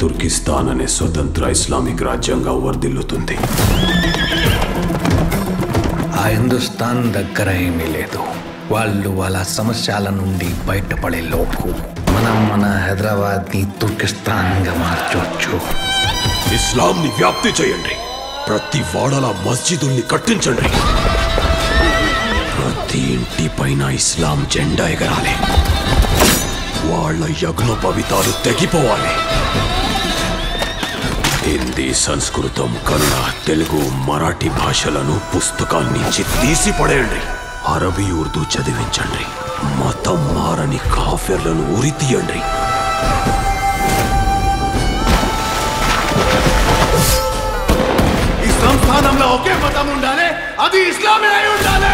తుర్కిస్తాన్ అనే స్వతంత్ర ఇస్లామిక్ రాజ్యంగా వర్ధిల్లుతుంది ఆ హిందుస్థాన్ దగ్గర ఏమీ లేదు. వాళ్ళు వాళ్ళ సమస్యల నుండి బయటపడే లోపు మనం మన హైదరాబాద్ని తుర్కిస్తాన్గా మార్చవచ్చు ఇస్లాంని వ్యాప్తి చేయండి. ప్రతి వాడల మస్జిదుల్ని కట్టించండి. ప్రతి ఇంటి పైన ఇస్లాం జెండా ఎగరాలి. వాళ్ళ యజ్ఞోపవితాలు తెగిపోవాలి. హిందీ సంస్కృతం కన్నడ తెలుగు మరాఠీ భాషలను పుస్తకాల నుంచి తీసి పడేయండి అరబీ ఉర్దూ చదివించండి. మతం మారని కాఫెర్లను ఉరి తీయండి ఈ సంస్థానంలో ఒకే మతం ఉండాలి అది ఇస్లామే అయి ఉండాలి.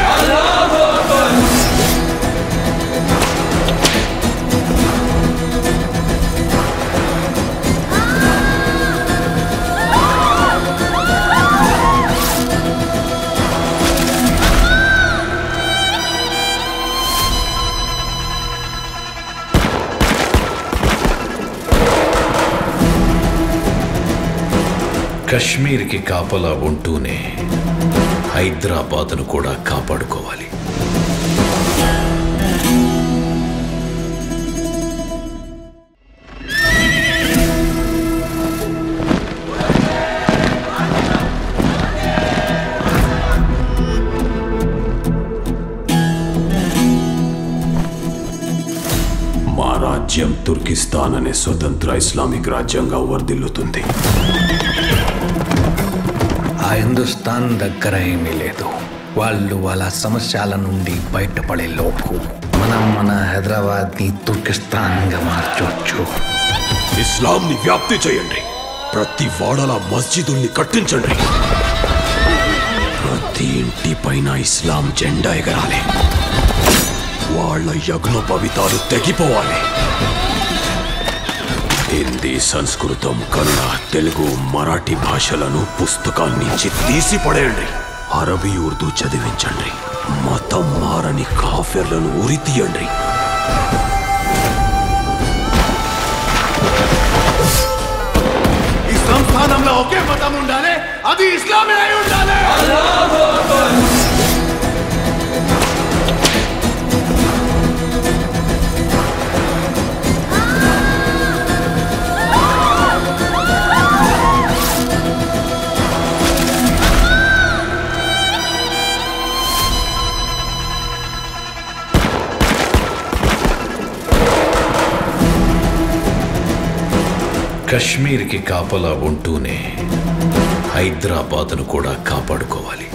కశ్మీర్కి కాపలా ఉంటూనే హైదరాబాద్ను కూడా కాపాడుకోవాలి. మా రాజ్యం తుర్కిస్తాన్ అనే స్వతంత్ర ఇస్లామిక్ రాజ్యంగా వర్ధిల్లుతుంది హిందుస్థాన్ దగ్గర ఏమీ లేదు. వాళ్ళు వాళ్ళ సమస్యల నుండి బయటపడే లోపు మనం మన హైదరాబాద్ని తుర్కిస్తాన్గా మార్చవచ్చు ఇస్లాంని వ్యాప్తి చేయండి. ప్రతి వాడల మస్జిదుల్ని కట్టించండి. ప్రతి ఇంటి పైన ఇస్లాం జెండా ఎగరాలి. వాళ్ళ యజ్ఞోపవితాలు తెగిపోవాలి. హిందీ సంస్కృతం కన్నడ తెలుగు మరాఠీ భాషలను పుస్తకాల నుంచి తీసి పడేయండి. అరబీ ఉర్దూ చదివించండి. మతం మారని కాఫెర్లను ఉరి తీయండి ఈ సంస్థానంలో ఒకే మతం ఉండాలి అది ఇస్లామే అయి ఉండాలి. కశ్మీర్కి కాపలా ఉంటూనే హైదరాబాద్ను కూడా కాపాడుకోవాలి.